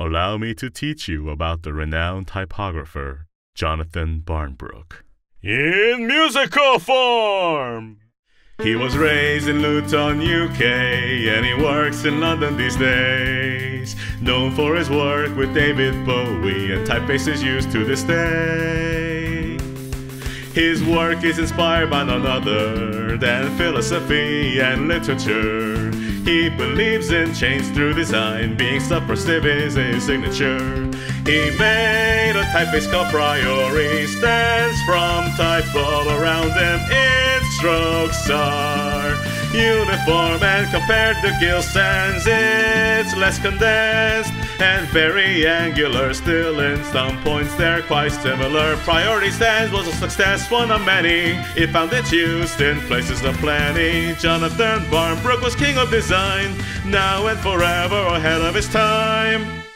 Allow me to teach you about the renowned typographer, Jonathan Barnbrook. In musical form! He was raised in Luton, UK, and he works in London these days. Known for his work with David Bowie, and typefaces used to this day. His work is inspired by none other than philosophy and literature. He believes in change through design, being subversive is his signature. He made a typeface called Priori, stands from type all around him. Its strokes are uniform and compared to Gill Sans, it's less condensed and very angular. Still, in some points, they're quite similar. Priori Sans was a success, one of many. It found its use in places of plenty. Jonathan Barnbrook was king of design, now and forever ahead of his time.